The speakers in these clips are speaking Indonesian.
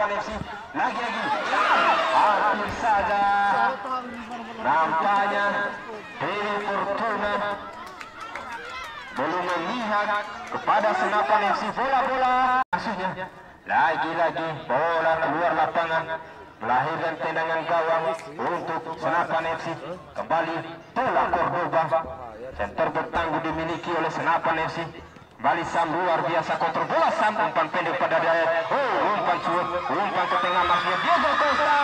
FC lagi-lagi hampir saja nampaknya Heri Fortuna belum memihak kepada senapan FC bola-bola maksudnya lagi-lagi bola keluar lapangan melahirkan tendangan gawang untuk senapan FC kembali bola Cordoba center bertangguh dimiliki oleh senapan FC Bali Sam luar biasa kontrol bola Sam umpan pendek pada Dayat oh umpan cuit umpan ke tengah masuknya Diego Costa.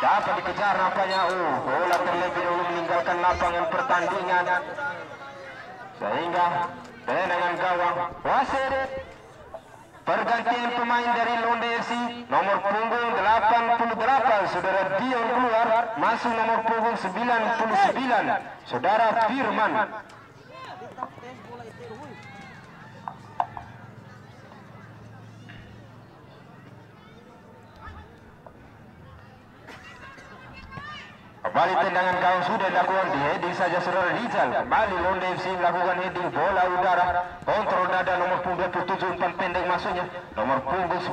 Dapat dikejar nampaknya oh bola terlebih dahulu meninggalkan lapangan pertandingan. Sehingga tendangan gawang wasit pergantian pemain dari Londe FC nomor punggung 88 saudara Dion keluar masuk nomor punggung 99 saudara Firman Kembali tendangan gawang sudah dilakukan di heading saja saudara Rizal. Kembali Londe FC melakukan heading bola udara. Kontrol dada nomor punggung 27 umpan pendek masuknya. Nomor punggung 90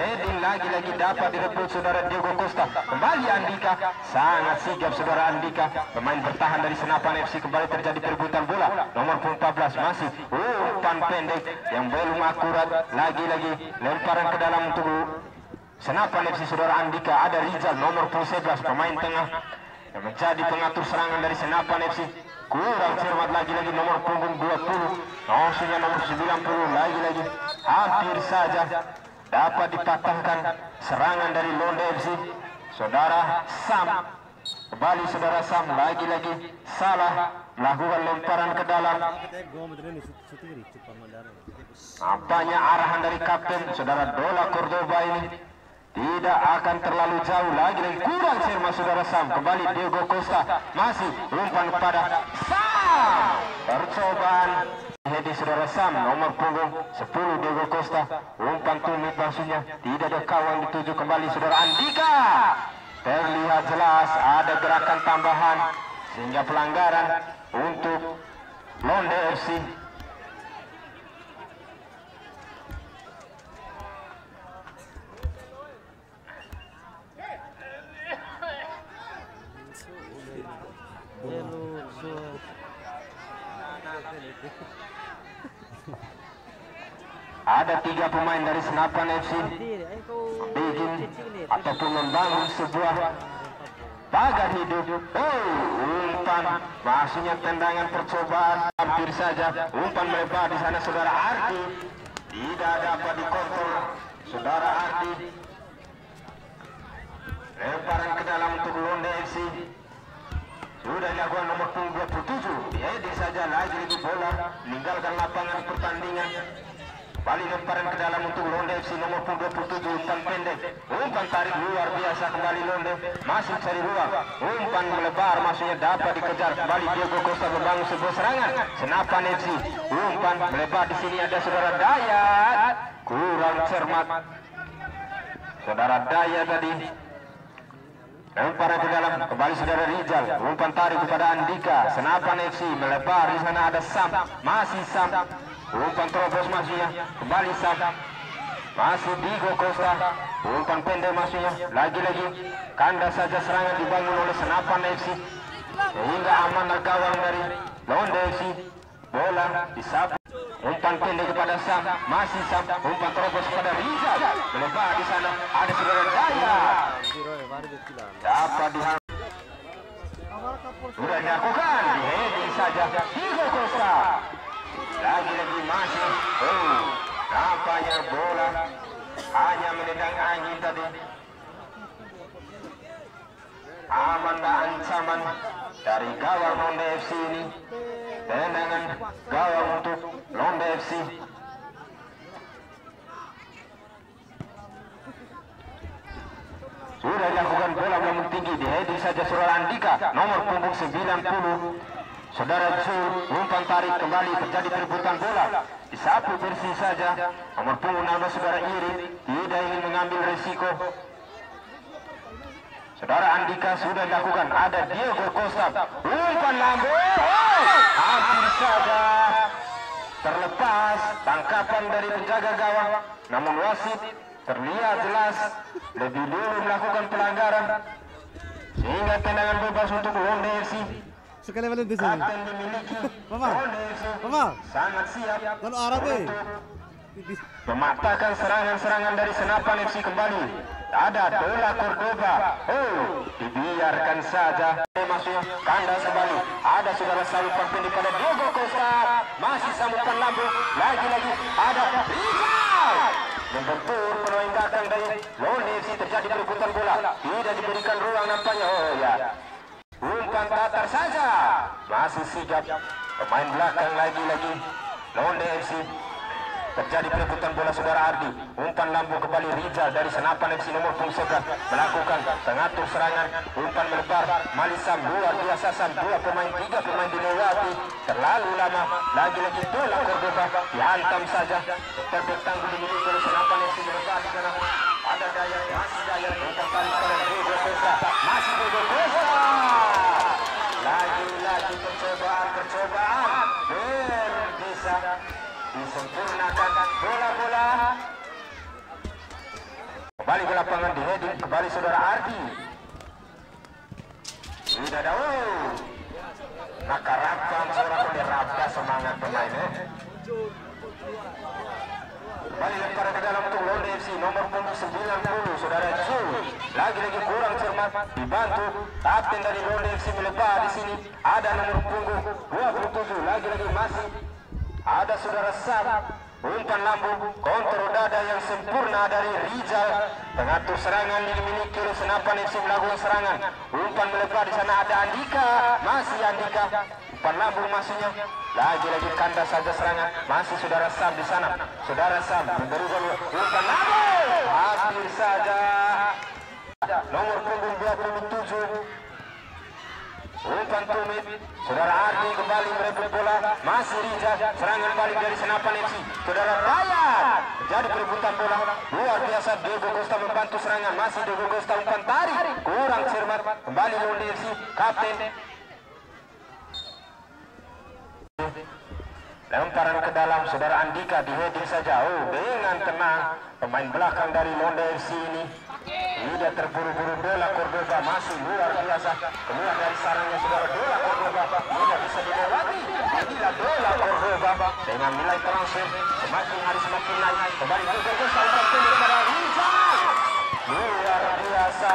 heading lagi-lagi dapat direbut saudara Diego Costa. Kembali Andika. Sangat sigap saudara Andika. Pemain bertahan dari Senapan FC kembali terjadi perebutan bola. Nomor punggung 14 masih umpan pendek yang belum akurat. Lagi-lagi lemparan ke dalam untuk Senapan FC Saudara Andika ada Rizal nomor 11 pemain tengah yang menjadi pengatur serangan dari Senapan FC kurang cermat lagi-lagi nomor punggung 20 maksudnya nomor 90 lagi-lagi hampir saja dapat dipatahkan serangan dari Londe FC Saudara Sam. Kembali Saudara Sam lagi-lagi salah melakukan lemparan ke dalam. Nampaknya arahan dari kapten Saudara Dola Cordoba ini tidak akan terlalu jauh lagi lagi kurang serma saudara Sam. Kembali Diego Costa. Masih umpan kepada Sam. Percobaan Hedi saudara Sam nomor punggung 10 Diego Costa. Umpan tumit maksudnya. Tidak ada kawan dituju. Kembali saudara Andika. Terlihat jelas ada gerakan tambahan sehingga pelanggaran untuk Londe FC Ada tiga pemain dari Senapan FC bikin ataupun membangun sebuah pagar hidup. Oh, umpan. Maksudnya tendangan percobaan. Hampir saja umpan melebar di sana saudara Ardi. Tidak dapat dikontrol saudara Ardi. Lemparan ke dalam untuk Londe FC sudah dilakukan nomor punggung 27 Jadi saja lagi lagi bola. Meninggalkan lapangan pertandingan Balik lemparan ke dalam untuk Londe FC nomor punggung 27 umpan pendek. Umpan tarik luar biasa kembali Londe. Masuk cari ruang. Umpan melebar maksudnya dapat dikejar. Kembali Diego Costa membangun sebuah serangan. Senapan FC umpan melebar di sini ada saudara Dayat. Kurang cermat. Saudara Dayat tadi. Lemparan ke dalam. Kembali saudara Rizal umpan tarik kepada Andika. Senapan FC melebar di sana ada Sam. Masih Sam umpan terobos masuknya kembali Sam masih Diego Costa. Umpan pendek masuknya lagi-lagi. Kanda saja serangan dibangun oleh Senapan FC sehingga aman gawang dari Londe FC bola disapu umpan pendek kepada Sam. Masih Sam. Umpan terobos kepada Rizal melebar di sana. Ada saudara Daya. Dapat dihambat sudah dilakukan. Di heading saja Diego Costa lagi-lagi masih oh nampaknya bola hanya angin tadi. Aman dan ancaman dari gawang Londe FC ini. Tendangan gawang untuk Londe FC sudah dilakukan bola melambung tinggi di heading saja saudara Andika nomor punggung 90 saudara Zul umpan tarik kembali terjadi perebutan bola disapu bersih saja. Nomor punggung 16 saudara Iri. Tidak ingin mengambil resiko. Saudara Andika sudah dilakukan. Ada Diego Costa. Umpan lambung hampir saja terlepas tangkapan dari penjaga gawang. Namun wasit terlihat jelas. Lebih dulu melakukan pelanggaran. Sehingga tendangan bebas untuk Londe FC Sekali balik di sini. Mama. Mama. sangat siap. Lalu Arab eh. mematahkan serangan-serangan dari senapan FC kembali. Ada Dola Cordoba. Oh dibiarkan saja. Masuk kandas kembali. Ada saudara salupan pendek pada Diego Costa. Masih sambutan lambung lagi-lagi ada Rizal. Membentur pemain datang dari Lone FC terjadi perebutan bola. Tidak diberikan ruang nampaknya. Oh ya umpan tatar saja masih sigap pemain belakang lagi-lagi Lone FC Terjadi perebutan bola saudara Ardi. Umpan lambung kembali Rizal dari senapan FC nomor punggung sebelas melakukan pengatur serangan. Umpan melebar. Malisam luar biasa Sam. Dua pemain, tiga pemain dilewati. Terlalu lama. Lagi-lagi bola Cordoba dihantam saja. Terbit tangguh dimiliki oleh senapan FC melebar di. Ada daya, masih daya. Umpan kali kembali ke lapangan di heading kembali saudara Ardi. Sudah ada oh nakaratkan seorang penerapnya semangat pemain eh kembali lempar ke dalam untuk Londe FC nomor punggung 90 saudara Ju lagi-lagi kurang cermat dibantu kapten dari Londe FC melebar di sini. Ada nomor punggung 27 lagi-lagi masih ada saudara Sam umpan lambung kontrol dada yang sempurna dari Rizal pengatur serangan yang dimiliki oleh senapan FC melakukan serangan. Umpan melebar di sana ada Andika. Masih Andika. Umpan lambung masuknya lagi-lagi kandas saja serangan. Masih saudara Sam di sana. Saudara Sam memberikan umpan lambung hampir saja. Nomor punggung 27 Umpan tumit, saudara Ardi kembali merebut bola, masih Rizal, serangan balik dari senapan FC, saudara Ryan, jadi perebutan bola, luar biasa. Diego Costa membantu serangan, masih Diego Costa umpan tarik, kurang cermat, kembali Londe FC, kapten. Lemparan ke dalam, saudara Andika di heading saja, oh dengan tenang, pemain belakang dari Londe FC ini tidak terburu-buru Dola Cordoba masih luar biasa. Keluar dari sarangnya saudara Dola Cordoba. Tidak bisa dilewati. Inilah Dola Cordoba. Dengan nilai transfer semakin hari semakin naik. Kembali ke Costa umpan pendek pada Rizal. Luar biasa.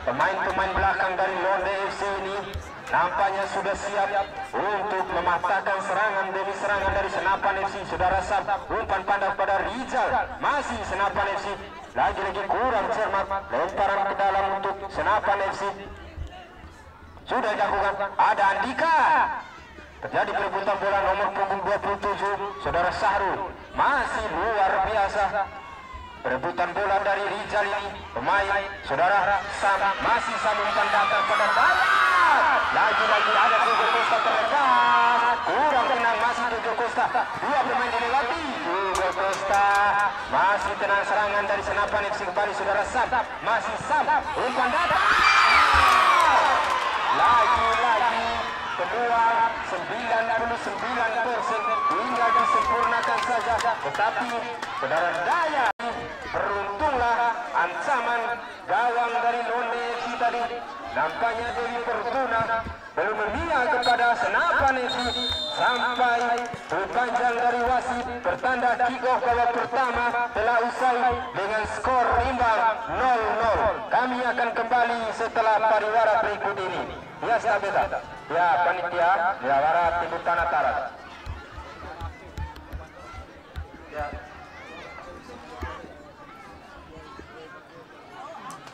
Pemain-pemain belakang dari Londe FC ini nampaknya sudah siap untuk mematahkan serangan demi serangan dari senapan FC saudara Sab umpan pandang pada Rizal. Masih senapan FC lagi-lagi kurang cermat lemparan ke dalam untuk senapan FC sudah dilakukan. Ada Andika. Terjadi perebutan bola nomor punggung 27 saudara Sahrul masih luar biasa. Perebutan bola dari Rizal ini pemain saudara Sam. Masih sambungkan datar pada Bayat lagi-lagi ada Costa terlepas. Kurang tenang Costa dua pemain dilewati Diego Costa masih tenang serangan dari senapan FC kembali saudara Sam masih Sam. Umpan datang. Lagi-lagi kedua 99 persen. Hingga disempurnakan saja. Tetapi saudara Daya beruntunglah ancaman gawang dari Londe FC tadi. Nampaknya Dewi Fortuna belum memihak kepada senapan FC sampai berpanjang dari wasit bertanda kick off babak pertama telah usai dengan skor imbang 0-0 kami akan kembali setelah pariwara berikut ini. Ya Stabeta ya panitia. Ya wara timur tanah tarat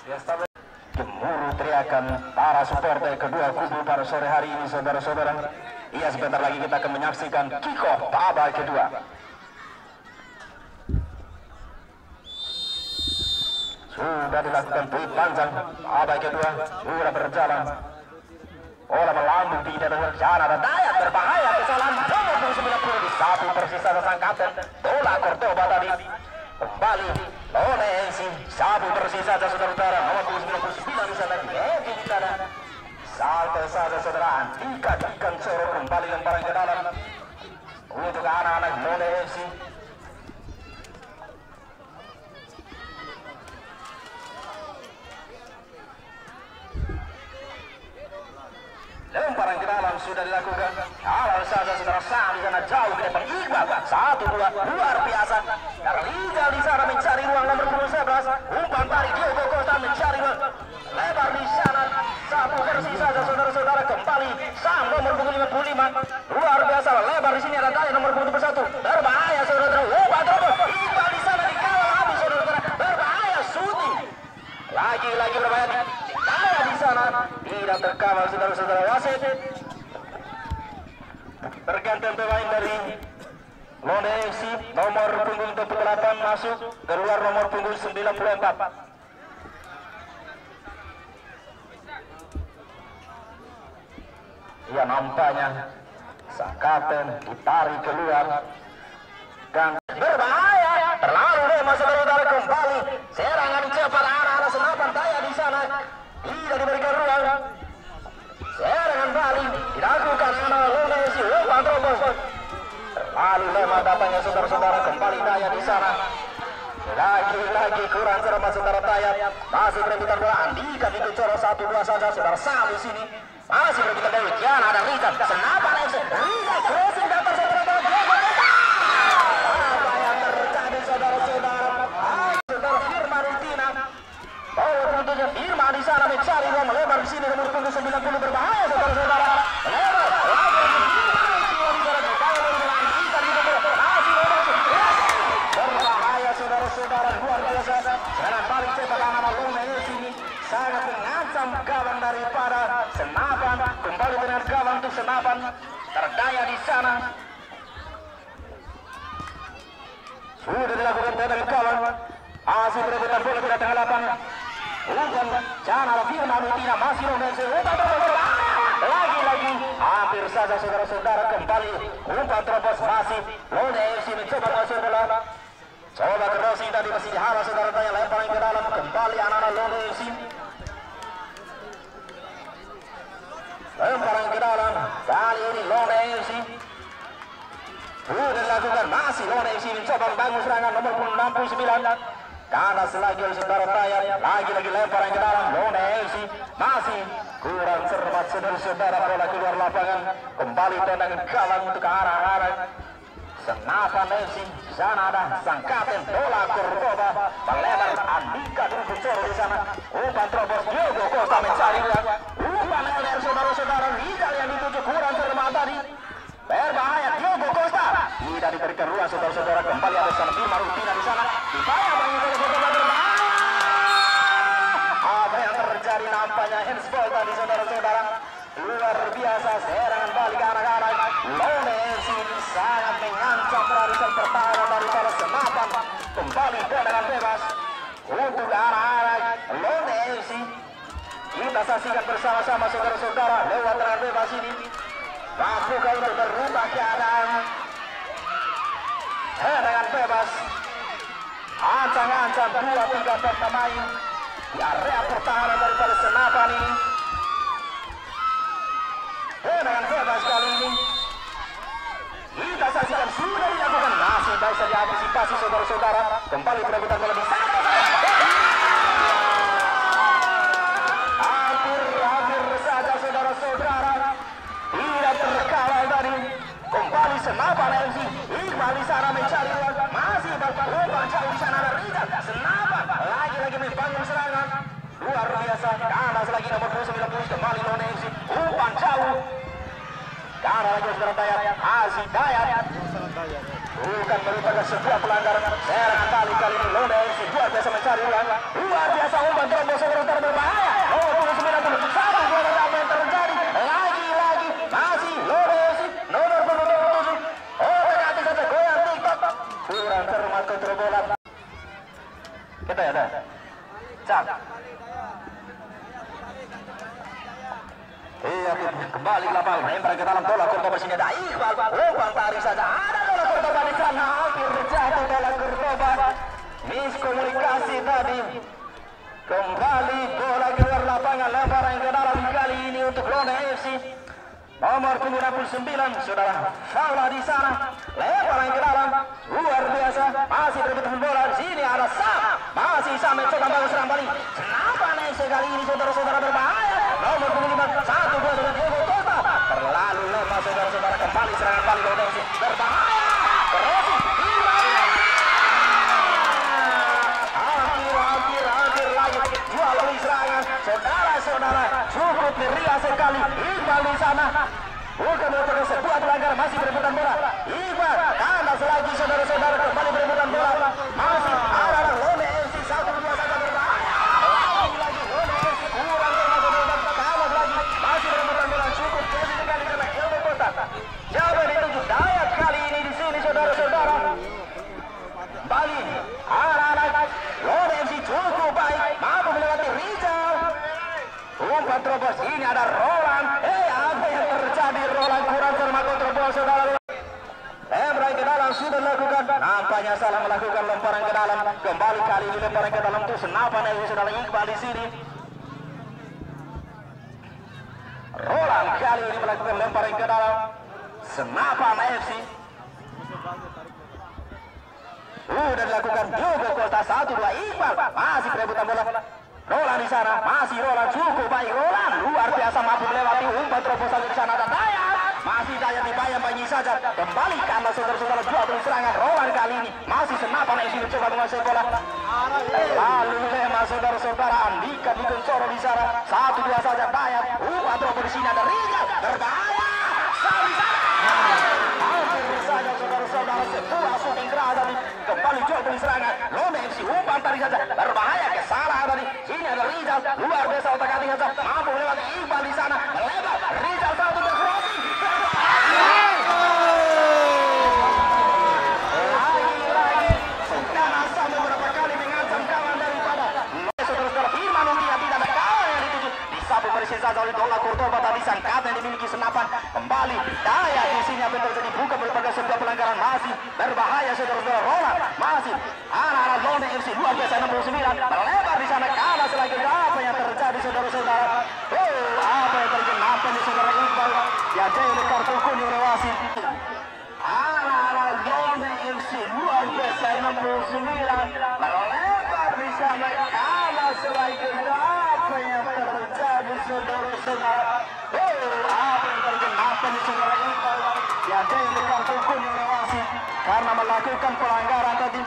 ya gemuruh teriakan para supporter kedua kubu pada sore hari ini saudara-saudara Iya sebentar lagi kita akan menyaksikan kick off babak kedua. Sudah dilakukan tweet panjang. Babak kedua sudah berjalan. Bola melambung tidak dengan rencana dan daya berbahaya. Kesalahan nomor 90 di satu tersisa sang kapten Dola Cordoba tadi. Kembali oleh NC satu tersisa saudara-saudara. Nomor 99 di sana di di sana Sampai saudara-saudara, ikat-ikat sorok kembali lembaran ke dalam untuk anak-anak mode FC. Lemparan ke dalam sudah dilakukan. Kalau saja saudara Sam karena jauh ke depan Iqbal. Satu dua luar biasa. Terlihat di sana mencari ruang nomor 11. Umpan tarik Diego Costa mencari ruang. Lebar di sana satu versi kembali. Nomor punggung 55 luar biasa lebar di sini ada Daya nomor punggung 21 berbahaya saudara-saudara. Umpan terobos Iqbal di sana dikawal habis saudara-saudara. Berbahaya shooting lagi-lagi berbahaya. Daya di sana. Tidak terkawal saudara-saudara. Wasit bergantian pemain dari Lone FC nomor punggung 28 masuk keluar nomor punggung 94 Ya nampaknya sang kapten ditarik keluar dan berbahaya. Terlalu lemah saudara-saudara kembali. Serangan cepat arah-arah senapan daya di sana. Tidak diberikan ruang. Serangan balik dilakukan oleh umpan terobos terlalu lemah datangnya saudara-saudara kembali daya di sana lagi-lagi kurang cermat saudara daya masih berebutan bola Andika Kucoro satu dua saja saudara Sam di sini. Masih berebutan dari Jan ada Rizal senapan FC Rizal crossing datang saudara-saudara apa yang terjadi saudara-saudara? Saudara Firman Rutina Oh, tentunya Firman di sana mencari ruang melebar di sini nomor punggung 90 berbahaya saudara-saudara. Dengan untuk senapan. Terdaya di sana. Sudah dilakukan tendangan kawan. Masih berebutan bola di tengah lapangan. Umpan jangan Firman Utina masih terobos lagi-lagi hampir saja saudara-saudara kembali umpan terobos masih Lone FC mencoba masuk bola coba crossing tadi masih dihalau saudara tanya lemparan ke dalam kembali anak-anak Lone FC lemparan ke dalam kali ini Lone FC sudah dilakukan masih Lone FC mencoba membangun serangan nomor 69 Kanas lagi oleh saudara Lagi-lagi lemparan ke dalam Lone FC Masih kurang cermat saudara-saudara Bola keluar lapangan. Kembali tendangan kalang untuk ke arah-arah Senapan FC sana ada sang kapten bola Cordoba Melebar Andika Kucoro di sana. Umpan terobos Diogo Costa mencari. uang Umpan LR saudara-saudara Rizal yang dituju kurang cermat tadi Berbahaya Diogo Costa tidak diberikan ruang saudara-saudara kembali ada sana Bima Rutina di sana. Dibayar bang berbahaya apa yang terjadi nampaknya. Handsball tadi saudara-saudara. Luar biasa serangan balik anak-anak FC sangat mengancam barisan pertahanan daripada senapan. Kembali tendangan bebas. Untuk arah-arah. Lone FC kita saksikan bersama-sama saudara-saudara lewat tendangan bebas ini. Mampukah untuk berubah keadaan Tendangan bebas. Ancang-ancang dua tiga pemain. Di area pertahanan daripada senapan ini Tendangan bebas kali ini. Kita saksikan sudah dilakukan. Masih baik saja antisipasi saudara-saudara. Kembali perebutan bola di sana Hampir-hampir saja saudara-saudara tidak terkawal dari kembali senapan MC Iqbal di sana mencari ruang masih umpan jauh di sana ada Rizal senapan lagi-lagi membangun serangan luar biasa kanas lagi nomor 90 kembali Lone MC umpan jauh kanan lagi saudara Dayat Aziz Dayat bukan merupakan sebuah pelanggaran serangan kali kali ini. Lone MC luar biasa mencari ulang luar biasa umpan terobos saudara berbahaya. Nomor 29 satu dua apa yang terjadi? Lagi-lagi masih Lone FC nomor 27 oh ternyata saja goyang tiktok. Kurang cermat kontrol kita ya dah cak. Iya, kembali ke lapangan, lempar ke dalam bola Cordoba sini. Ada Iqbal, umpan tarik saja, ada Cordoba di sana, hampir jatuh bola Cordoba, miskomunikasi tadi, kembali bola keluar lapangan, lemparan ke dalam kali ini untuk Lone FC, nomor punggung 69, saudara, Faula di sana, lemparan ke dalam, luar biasa, masih berebut bola, di sini ada Sam, masih Sam mencoba bagus serang balik, kenapa nih sekali ini saudara-saudara berbahaya, nomor punggung 5, satu dua dengan Diego Costa, kembali serangan kali Lone FC berbahaya cukup meriah sekali. Iqbal di sana. Bukan merupakan sebuah pelanggaran. Masih berebutan bola. Iqbal kanas lagi saudara-saudara. Kembali berebutan bola. Masih ada Lone FC satu dua saja berbahaya lagi lagi Lone FC kurang termasuk berebutan kanas lagi masih berebutan bola cukup jadi sekali karena Elmo Kota siapa yang dituju Dayat kali ini di sini saudara-saudara Bali anak-anak Lone FC cukup baik mampu melewati Rizal umpan terobos ini ada Roland eh apa yang terjadi Roland kurang cermat terobos saudara Lempar ke dalam sudah lakukan nampaknya salah melakukan lemparan ke dalam. Kembali kali ini lemparan ke dalam itu senapan yang saudara Iqbal di sini. Roland kali ini melakukan lemparan ke dalam. Senapan FC Sudah dilakukan juga kota satu dua Iqbal. Masih perebutan bola. Roland di sana. Masih Roland. Cukup baik. Roland. Luar biasa. Mampu melewati umpan terobosan di sana. Daya masih Daya dibayang bayi saja. Kembali karena saudara-saudara dua kali serangan. Kali ini masih senapan yang sini coba menguasai bola. Lalu lemah saudara-saudara Andika di Kuncoro di sana. Satu dua saja Daya terobosan di sini ada Rizal berbahaya. Sari sana. Hampir saja saudara-saudara sebuah shooting keras tadi kembali jual beli serangan. Lone FC umpan tadi saja. Berbahaya kesalahan tadi. Sini ada Rizal. Luar biasa otak atik saja. Mampu melewati Iqbal di sana. Lebar Rizal satu dan crossing lagi-lagi Sultan sampai beberapa kali mengancam kawan daripada saudara-saudara Firman Utia tidak ada kawan yang dituju disapu bersih saja oleh Dola Kurtoba tadi sang kapten yang dimiliki senapan. Kembali. Daya di sini apa terjadi bukan merupakan sebuah pelanggaran. Masih berbahaya saudara-saudara. Roland masih. Anak-anak Lone FC luar biasa 69 melebar di sana kalah selagi apa yang terjadi saudara-saudara oh apa yang terjadi nampak di saudara Iqbal ya dia oleh kartu kuning oleh wasit anak-anak Lone FC luar biasa 69 melebar di sana kalah selagi apa yang terjadi saudara-saudara oh apa yang terjadi nampak di saudara Iqbal ya dia oleh kartu kuning oleh wasit karena melakukan pelanggaran tadi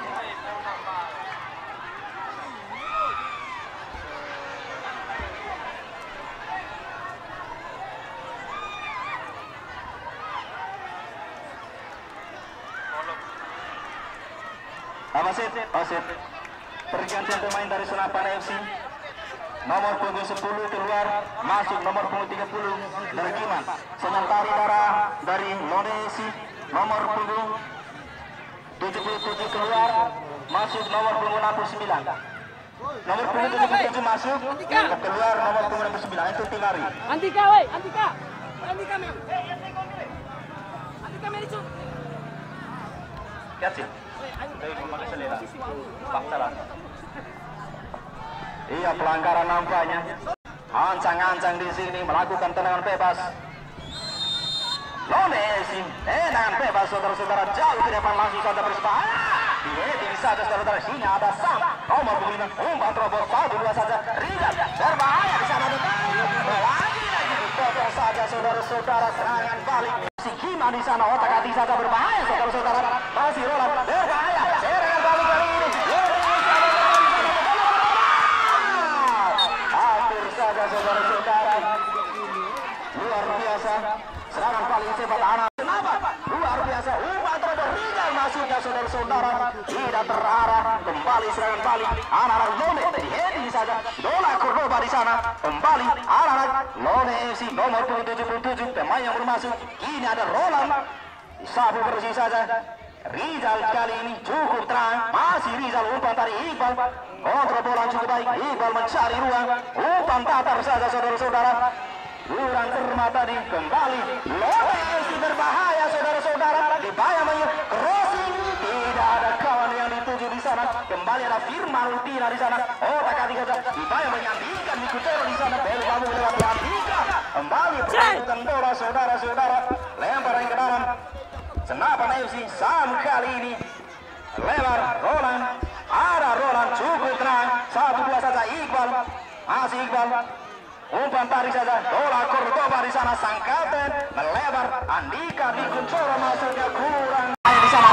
Wasit, wasit. Pergantian pemain dari Senapan FC. Nomor punggung 10 keluar, masuk nomor punggung 30 dari Kiman. Sementara dari Lodesi, nomor punggung 77 keluar, masuk nomor punggung 69. Nomor punggung 77 masuk, keluar nomor punggung 69 itu Timari. Andika, woi, Andika. Andika, mem. Andika, meri cuk. Lihat sih. Iya pelanggaran nampaknya. Ancang-ancang di sini melakukan tendangan bebas. Esim, tendangan bebas saudara-saudara jauh ke depan langsung saja bersebaya. Di heading saja saudara-saudara sini ada Sam. Nomor punggung umpan terobos satu dua saja. Rizal berbahaya di sana Lagi lagi dipotong saja saudara-saudara serangan balik. Si Kima di sana otak hati saja berbahaya saudara-saudara. Masih Roland berbahaya. Serangan balik kali ini. Hampir saja saudara-saudara. Luar biasa. Serangan paling cepat anak. Kenapa? Luar biasa. Umpan Rizal masuknya saudara-saudara. Tidak terarah. Kembali serangan balik. Anak-anak Lone di saja. Dola Cordoba di sana. Kembali anak-anak Lone FC nomor 77 pemain yang bermasuk. Ini ada Roland. Sapu bersih saja. Rizal kali ini cukup terang. Masih Rizal umpan tadi Iqbal. Kontrol bola cukup baik. Iqbal mencari ruang. Umpan tatar saja saudara-saudara. Kurang cermat tadi kembali. Lone FC berbahaya saudara-saudara. Dibayang banyak crossing. Tidak ada kawan yang dituju di sana. Kembali ada Firman Utina di sana. Oh, tak saja. Dibayang banyak Andika di Kutero di sana. Bel kamu melewati Andika. Kembali perbutan bola saudara-saudara. Lempar yang ke dalam. Senapan FC Sam kali ini. Lebar Roland. Ada Roland cukup tenang. Satu dua saja Iqbal. Masih Iqbal. Umpan tarik saja. Bola Cordoba di sana sang kapten melebar. Andika di Kuncoro masuknya kurang. Di sana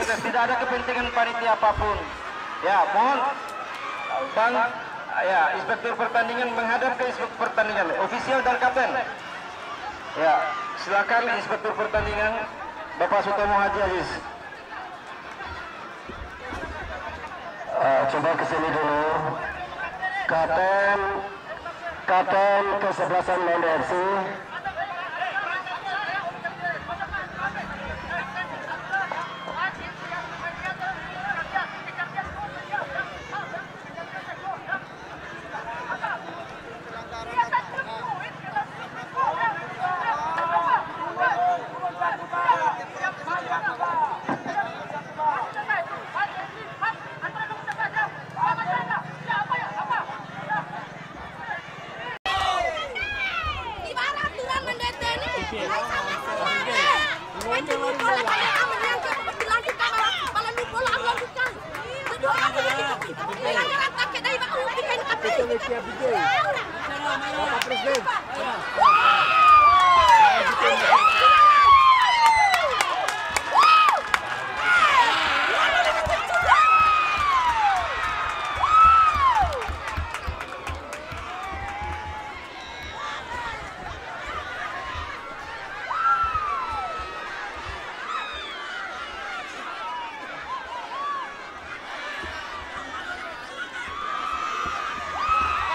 sportivitas. Tidak ada kepentingan panitia apa pun. Ya, mohon Bang, ya, inspektur pertandingan menghadap ke inspektur pertandingan, ofisial dan kapten. Ya, silakan inspektur pertandingan Bapak Sutomo Haji Aziz. Eh, coba ke sini dulu. Kapten Kapten kesebelasan FC Gimana aturan mendete ini? Hai sama semua. Wajib bola kayak kamu yang ke berlanjut sama kepala lu bola aku lanjutkan. Kedua aku lagi kopi. Yang jalan pakai dari bawah lagi kain kapi. Bapak Presiden.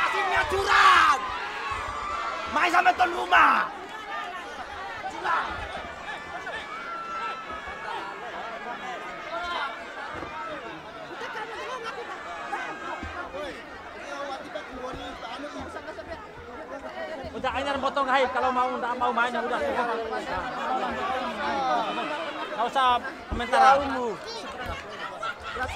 Wasitnya curang. Main sama tuan rumah. Udah ini potong hai. Kalau mau enggak mau main ya udah. Enggak usah komentar. Ya,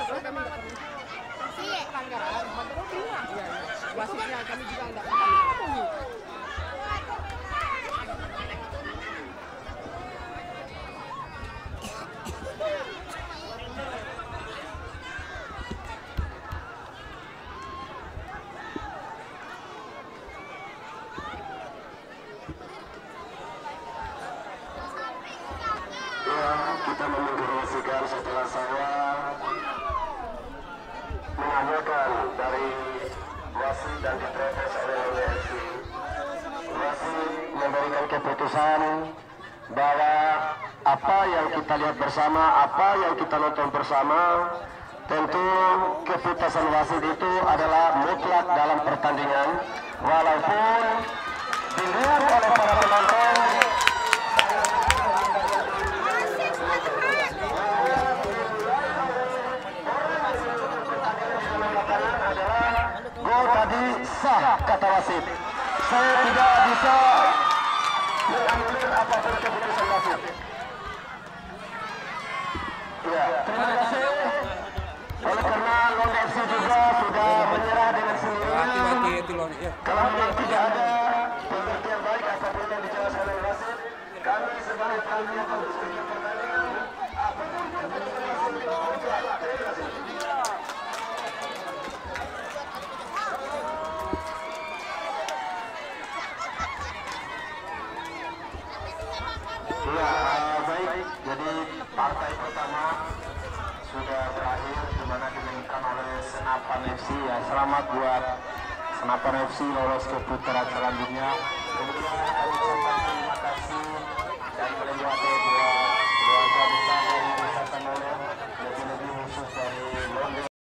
kita menginformasikan setelah saya menanyakan dari wasit dan diprotes oleh WFC. Wasit memberikan keputusan bahwa apa yang kita lihat bersama, apa yang kita nonton bersama, tentu keputusan wasit itu adalah mutlak dalam pertandingan, walaupun dilihat oleh para penonton saya tidak bisa mengambil apa pun keputusan wasit. Ya, terima kasih. Oleh karena Lone FC juga sudah menyerah dengan sendirinya. Kalau tidak ada pengertian baik apa pun yang dijelaskan oleh wasit, kami sebagai kami akan bersedia sudah berakhir di mana dimenangkan oleh Senapan FC ya. Selamat buat Senapan FC lolos ke putaran selanjutnya.